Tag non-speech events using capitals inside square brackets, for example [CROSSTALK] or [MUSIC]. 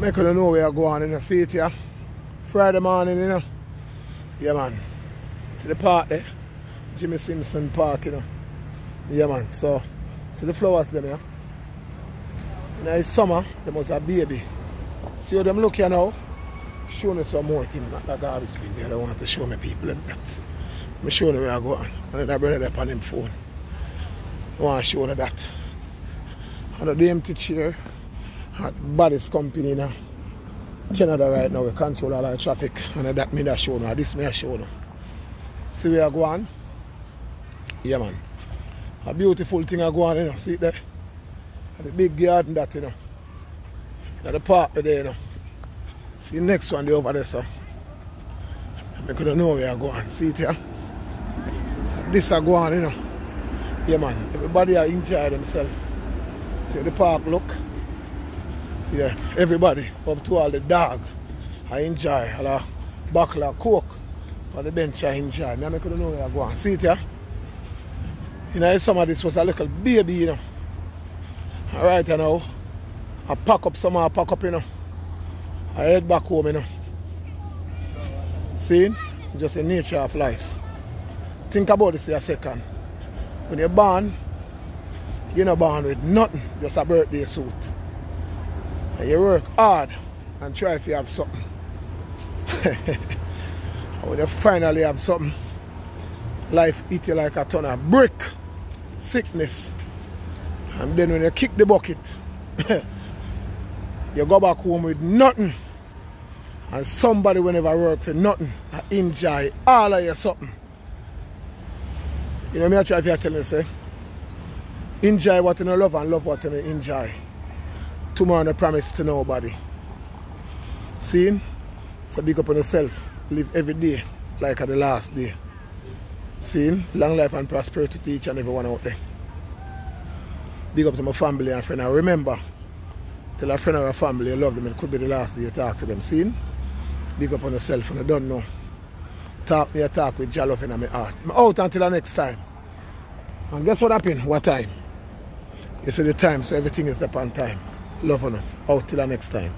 make you know where I go on in the city. Friday morning, you know. Yeah man. See the park there? Jimmy Simpson Park, you know. Yeah man. So see the flowers them here. In the summer, there was a baby. See how them look here now? Show me some more things, not that garbage bin there. I want to show me people them that. I'm showing you where I go on. And then I bring it up on him phone. I want to show you that. And the empty chair baddest company now. Canada right now, we control all the traffic. And that me that show now. This me I show now. See where I go on? Yeah man. A beautiful thing I go on, you know. See there? The big garden that, you know. At the park there, you know. See the next one there over there, sir. I couldn't know where I go on. See it here? This I go on, you know. Yeah man. Everybody are enjoy themselves. See the park look. Yeah, everybody, up to all the dog. I enjoy a lot buckle of coke. On the bench I enjoy. Me I couldn't know where I go on. See it here? You know, some of this was a little baby, you know. Alright, you know. I pack up some, I pack up, you know. I head back home, you know. See? Just the nature of life. Think about this a second. When you're born, you're not born with nothing, just a birthday suit. And you work hard and try if you have something. and [LAUGHS] when you finally have something, life eat you like a ton of brick, sickness. And then when you kick the bucket, [LAUGHS] you go back home with nothing. And somebody will never work for nothing. I enjoy all of your something. You know me I try if you tell you say. Enjoy what you know love and love what you know enjoy. Tomorrow no promise to nobody. See? So big up on yourself. Live every day like the last day. See? Long life and prosperity to each and everyone out there. Big up to my family and friend. And remember, tell a friend or a family you love them. It could be the last day you talk to them. See? Big up on yourself and I don't know. Talk me a talk with Jah love in my heart. I'm out until the next time. And guess what happened? What time? You see the time, so everything is up on time. Love on Out till the next time.